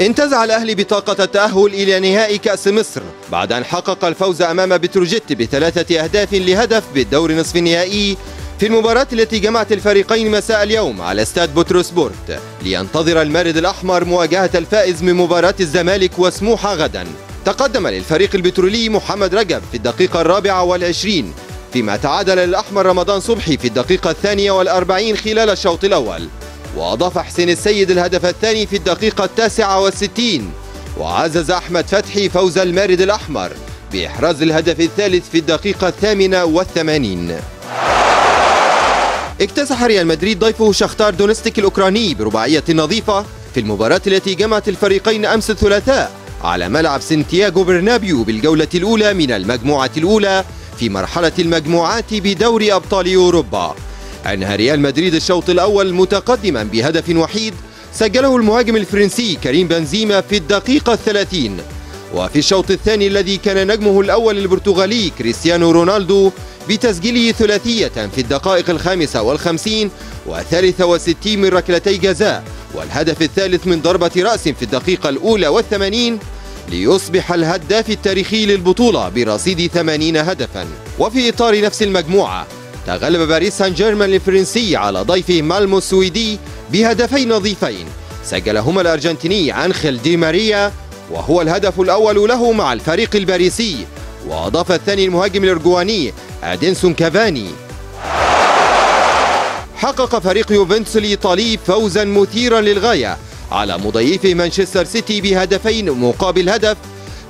انتزع الأهلي بطاقة التأهل إلى نهائي كأس مصر بعد أن حقق الفوز أمام بتروجيت بثلاثة أهداف لهدف بالدور نصف النهائي في المباراة التي جمعت الفريقين مساء اليوم على استاد بتروسبورت لينتظر المارد الأحمر مواجهة الفائز من مباراة الزمالك وسموحة غدا. تقدم للفريق البترولي محمد رجب في الدقيقة الرابعة والعشرين فيما تعادل الأحمر رمضان صبحي في الدقيقة الثانية والأربعين خلال الشوط الأول. وأضاف حسين السيد الهدف الثاني في الدقيقة التاسعة والستين وعزز أحمد فتحي فوز المارد الأحمر بإحراز الهدف الثالث في الدقيقة الثامنة والثمانين. اكتسح ريال مدريد ضيفه شاختار دونيتسك الأوكراني برباعية نظيفة في المباراة التي جمعت الفريقين أمس الثلاثاء على ملعب سانتياغو برنابيو بالجولة الأولى من المجموعة الأولى في مرحلة المجموعات بدوري أبطال أوروبا. أنهى ريال مدريد الشوط الأول متقدما بهدف وحيد سجله المهاجم الفرنسي كريم بنزيما في الدقيقة الثلاثين. وفي الشوط الثاني الذي كان نجمه الأول البرتغالي كريستيانو رونالدو بتسجيله ثلاثية في الدقائق الخامسة والخمسين والثالثة والستين من ركلتي جزاء والهدف الثالث من ضربة رأس في الدقيقة الأولى والثمانين ليصبح الهداف التاريخي للبطولة برصيد 80 هدفا. وفي إطار نفس المجموعة تغلب باريس سان جيرمان الفرنسي على ضيفه مالمو السويدي بهدفين نظيفين. سجلهما الأرجنتيني أنخيل دي ماريا وهو الهدف الأول له مع الفريق الباريسي. وأضاف الثاني المهاجم الأرجواني أدينسون كافاني. حقق فريق يوفنتوس الإيطالي فوزا مثيرا للغاية على مضيفه مانشستر سيتي بهدفين مقابل هدف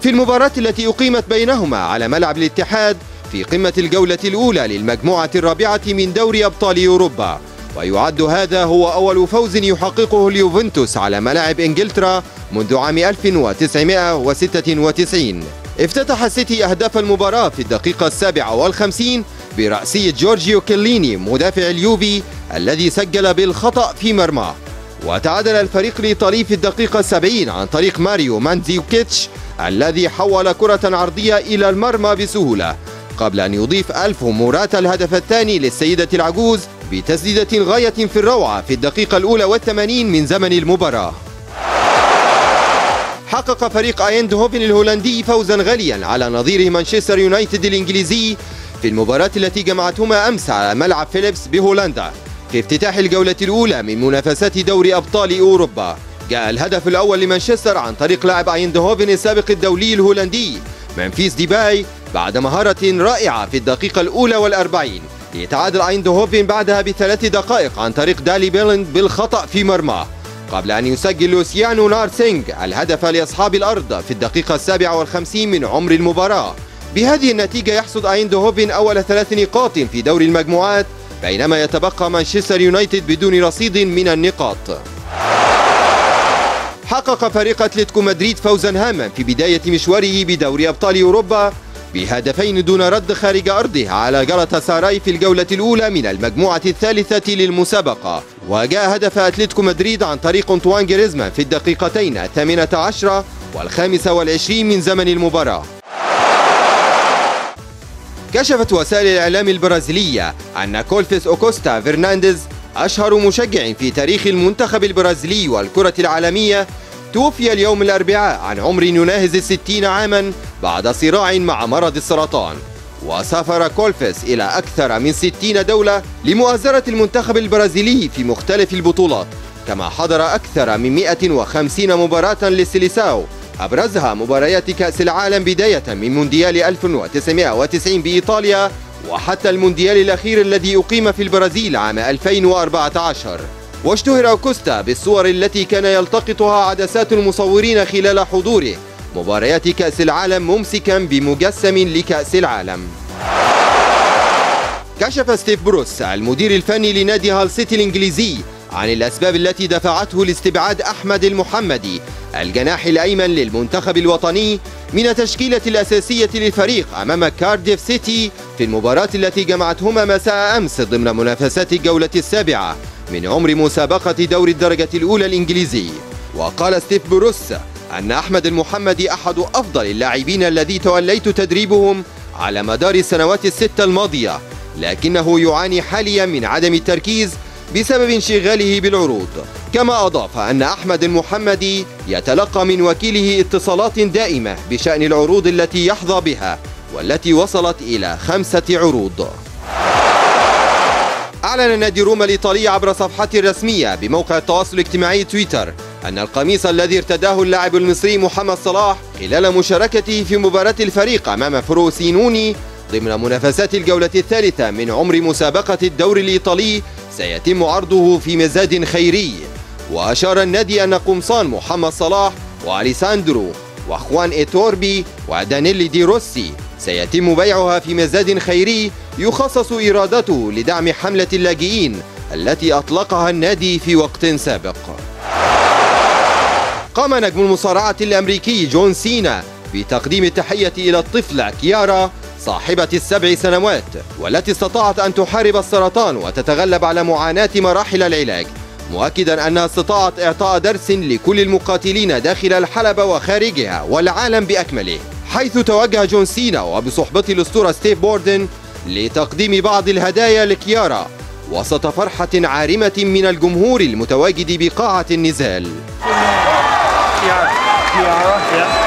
في المباراة التي أقيمت بينهما على ملعب الاتحاد في قمة الجولة الأولى للمجموعة الرابعة من دوري أبطال أوروبا. ويعد هذا هو أول فوز يحققه اليوفنتوس على ملاعب إنجلترا منذ عام 1996 افتتح السيتي أهداف المباراة في الدقيقة السابعة والخمسين برأسية جورجيو كيليني مدافع اليوفي الذي سجل بالخطأ في مرماه وتعادل الفريق الإيطالي في الدقيقة السبعين عن طريق ماريو ماندزوكيتش الذي حول كرة عرضية إلى المرمى بسهولة. قبل أن يضيف ألفارو موراتا الهدف الثاني للسيدة العجوز بتسديدة غاية في الروعة في الدقيقة الأولى والثمانين من زمن المباراة. حقق فريق ايندهوفن الهولندي فوزا غاليا على نظيره مانشستر يونايتد الإنجليزي في المباراة التي جمعتهما أمس على ملعب فيليبس بهولندا. في افتتاح الجولة الأولى من منافسات دوري أبطال أوروبا جاء الهدف الأول لمانشستر عن طريق لاعب أيندهوفن السابق الدولي الهولندي ممفيس ديباي بعد مهارة رائعة في الدقيقة الأولى والأربعين ليتعادل ايندهوفن بعدها بثلاث دقائق عن طريق دالي بليند بالخطأ في مرماه قبل أن يسجل لوسيانو نارسينج الهدف لأصحاب الأرض في الدقيقة السابعة والخمسين من عمر المباراة. بهذه النتيجة يحصد ايندهوفن أول ثلاث نقاط في دوري المجموعات بينما يتبقى مانشستر يونايتد بدون رصيد من النقاط. حقق فريق أتلتيكو مدريد فوزا هاما في بداية مشواره بدوري أبطال أوروبا. بهدفين دون رد خارج أرضه على جلطة ساراي في الجولة الأولى من المجموعة الثالثة للمسابقة. وجاء هدف أتلتيكو مدريد عن طريق أنطوان جريزمان في الدقيقتين الثامنة عشرة والخامسة والعشرين من زمن المباراة. كشفت وسائل الإعلام البرازيلية أن كلوفيس أكوستا فرنانديز أشهر مشجع في تاريخ المنتخب البرازيلي والكرة العالمية توفي اليوم الأربعاء عن عمر يناهز الستين عاما بعد صراع مع مرض السرطان وسافر كلوفيس إلى أكثر من ستين دولة لمؤازرة المنتخب البرازيلي في مختلف البطولات كما حضر أكثر من 150 مباراة للسيليساو أبرزها مباريات كأس العالم بداية من مونديال 1990 بإيطاليا وحتى المونديال الأخير الذي أقيم في البرازيل عام 2014 واشتهر أكوستا بالصور التي كان يلتقطها عدسات المصورين خلال حضوره مباريات كأس العالم ممسكا بمجسم لكأس العالم. كشف ستيف بروس المدير الفني لنادي هال سيتي الإنجليزي عن الأسباب التي دفعته لاستبعاد أحمد المحمدي الجناح الأيمن للمنتخب الوطني من التشكيلة الأساسية للفريق أمام كارديف سيتي في المباراة التي جمعتهما مساء أمس ضمن منافسات الجولة السابعة من عمر مسابقة دوري الدرجة الأولى الإنجليزي. وقال ستيف بروس أن أحمد المحمدي أحد أفضل اللاعبين الذي توليت تدريبهم على مدار السنوات الستة الماضية لكنه يعاني حاليا من عدم التركيز بسبب انشغاله بالعروض. كما أضاف أن أحمد المحمدي يتلقى من وكيله اتصالات دائمة بشأن العروض التي يحظى بها والتي وصلت إلى خمسة عروض. أعلن نادي روما الإيطالي عبر صفحته الرسمية بموقع التواصل الاجتماعي تويتر أن القميص الذي ارتداه اللاعب المصري محمد صلاح خلال مشاركته في مباراة الفريق أمام فروسينوني ضمن منافسات الجولة الثالثة من عمر مسابقة الدوري الإيطالي سيتم عرضه في مزاد خيري. وأشار النادي أن قمصان محمد صلاح وأليساندرو وأخوان إيتوربي ودانيلي دي روسي سيتم بيعها في مزاد خيري يخصص إيرادته لدعم حملة اللاجئين التي أطلقها النادي في وقت سابق. قام نجم المصارعة الأمريكي جون سينا بتقديم التحية إلى الطفلة كيارا صاحبة السبع سنوات والتي استطاعت أن تحارب السرطان وتتغلب على معاناة مراحل العلاج مؤكدا أنها استطاعت إعطاء درس لكل المقاتلين داخل الحلبة وخارجها والعالم بأكمله حيث توجه جون سينا وبصحبة الأسطورة ستيف بوردن لتقديم بعض الهدايا لكيارا وسط فرحة عارمة من الجمهور المتواجد بقاعة النزال. Kiara. Yeah.